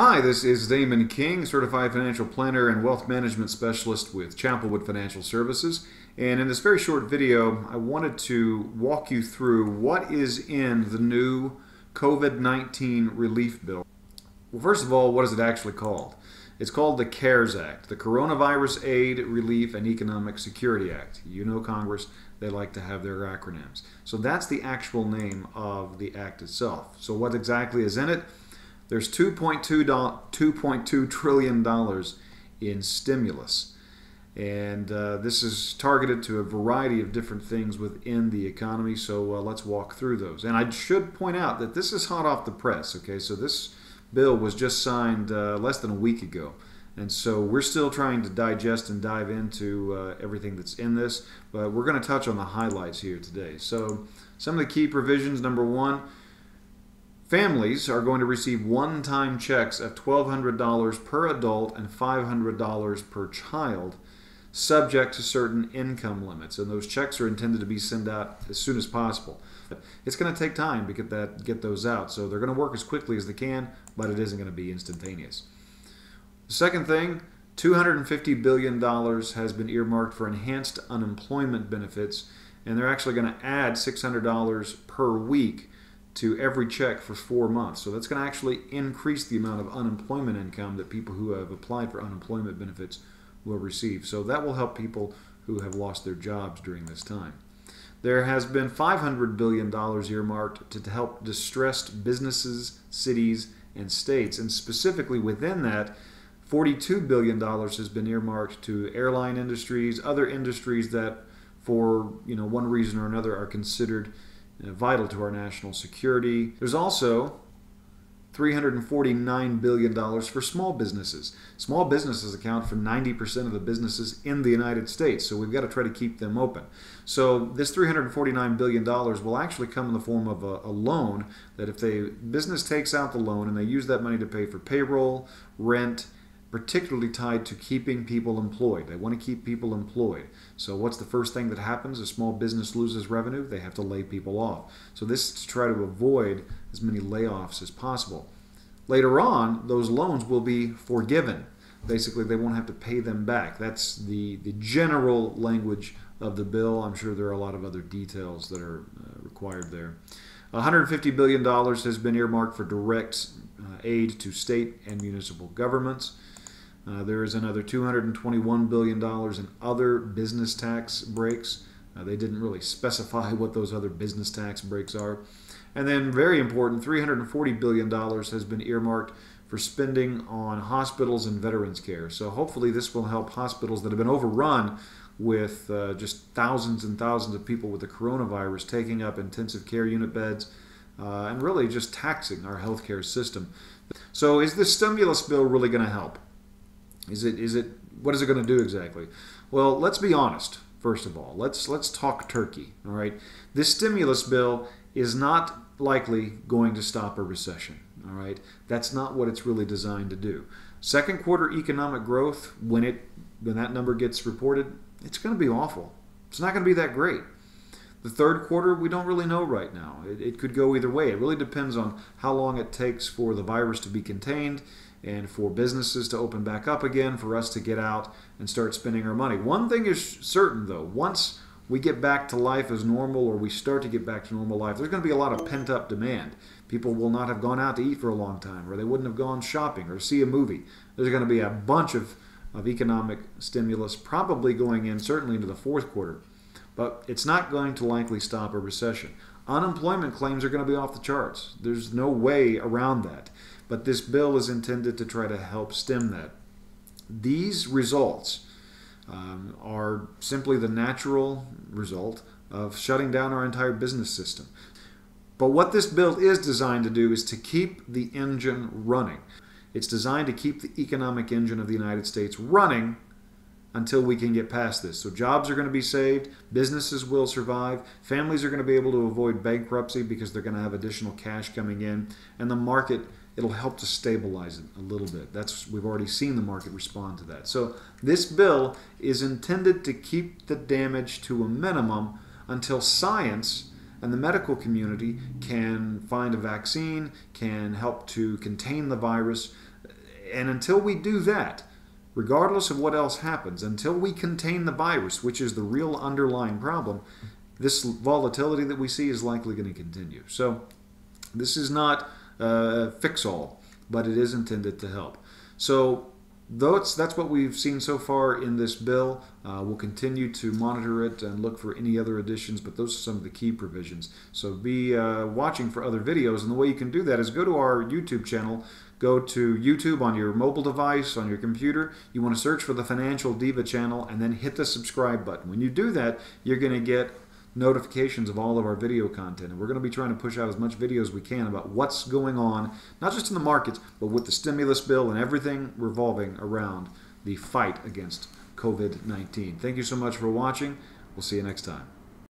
Hi, this is Damon King, certified financial planner and wealth management specialist with ChappelWood Financial Services. And in this very short video, I wanted to walk you through what is in the new COVID 19 relief bill. Well, first of all, what is it actually called? It's called the CARES Act, the Coronavirus Aid, Relief, and Economic Security Act. You know Congress, they like to have their acronyms. So that's the actual name of the act itself. So, what exactly is in it? There's 2.2 2.2 trillion dollars in stimulus, and uh, this is targeted to a variety of different things within the economy. So uh, let's walk through those. And I should point out that this is hot off the press. Okay, so this bill was just signed uh, less than a week ago. And so we're still trying to digest and dive into uh, everything that's in this, but we're going to touch on the highlights here today. So, some of the key provisions number one, Families are going to receive one time checks of $1,200 per adult and $500 per child, subject to certain income limits. And those checks are intended to be sent out as soon as possible. It's going to take time to get, that, get those out, so they're going to work as quickly as they can, but it isn't going to be instantaneous. The second thing $250 billion has been earmarked for enhanced unemployment benefits, and they're actually going to add $600 per week to every check for four months. So that's going to actually increase the amount of unemployment income that people who have applied for unemployment benefits will receive. So that will help people who have lost their jobs during this time. There has been $500 billion earmarked to help distressed businesses, cities, and states. And specifically within that, $42 billion has been earmarked to airline industries, other industries that, for you know one reason or another, are considered Uh, vital to our national security. There's also $349 billion for small businesses. Small businesses account for 90% of the businesses in the United States, so we've got to try to keep them open. So this $349 billion will actually come in the form of a, a loan that if the business takes out the loan and they use that money to pay for payroll, rent, particularly tied to keeping people employed. They want to keep people employed. So, what's the first thing that happens? A small business loses revenue, they have to lay people off. So, this is to try to avoid as many layoffs as possible. Later on, those loans will be forgiven. Basically, they won't have to pay them back. That's the, the general language of the bill. I'm sure there are a lot of other details that are uh, required there. $150 billion has been earmarked for direct uh, aid to state and municipal governments. Uh, there is another $221 billion in other business tax breaks. Uh, they didn't really specify what those other business tax breaks are. And then, very important, $340 billion has been earmarked for spending on hospitals and veterans care. So, hopefully, this will help hospitals that have been overrun with uh, just thousands and thousands of people with the coronavirus taking up intensive care unit beds uh, and really just taxing our healthcare system. So, is this stimulus bill really going to help? Is it is it what is it going to do exactly? Well, let's be honest. First of all, let's let's talk turkey. All right, this stimulus bill is not likely going to stop a recession. All right, that's not what it's really designed to do. Second quarter economic growth, when it when that number gets reported, it's going to be awful. It's not going to be that great. The third quarter, we don't really know right now. It, it could go either way. It really depends on how long it takes for the virus to be contained and for businesses to open back up again, for us to get out and start spending our money. One thing is certain, though, once we get back to life as normal or we start to get back to normal life, there's going to be a lot of pent up demand. People will not have gone out to eat for a long time, or they wouldn't have gone shopping or see a movie. There's going to be a bunch of, of economic stimulus probably going in, certainly into the fourth quarter. But it's not going to likely stop a recession. Unemployment claims are going to be off the charts. There's no way around that. But this bill is intended to try to help stem that. These results um, are simply the natural result of shutting down our entire business system. But what this bill is designed to do is to keep the engine running. It's designed to keep the economic engine of the United States running until we can get past this. So jobs are going to be saved, businesses will survive, families are going to be able to avoid bankruptcy because they're going to have additional cash coming in, and the market it'll help to stabilize it a little bit. That's we've already seen the market respond to that. So this bill is intended to keep the damage to a minimum until science and the medical community can find a vaccine, can help to contain the virus. And until we do that, regardless of what else happens, until we contain the virus, which is the real underlying problem, this volatility that we see is likely going to continue. So, this is not a fix all, but it is intended to help. So, that's, that's what we've seen so far in this bill. Uh, we'll continue to monitor it and look for any other additions, but those are some of the key provisions. So be uh, watching for other videos, and the way you can do that is go to our YouTube channel, go to YouTube on your mobile device, on your computer. You want to search for the Financial Diva channel, and then hit the subscribe button. When you do that, you're going to get notifications of all of our video content. And we're going to be trying to push out as much video as we can about what's going on, not just in the markets, but with the stimulus bill and everything revolving around the fight against COVID 19. Thank you so much for watching. We'll see you next time.